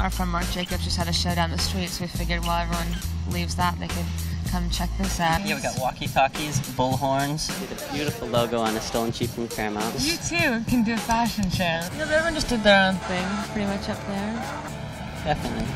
our friend Marc Jacobs just had a show down the street, so we figured while everyone leaves that, they could come check this out. Yeah, we got walkie-talkies, bullhorns. The beautiful logo on a stolen sheep from Fairmount. You too can do a fashion show. Yeah, everyone just did their own thing, pretty much up there. Definitely.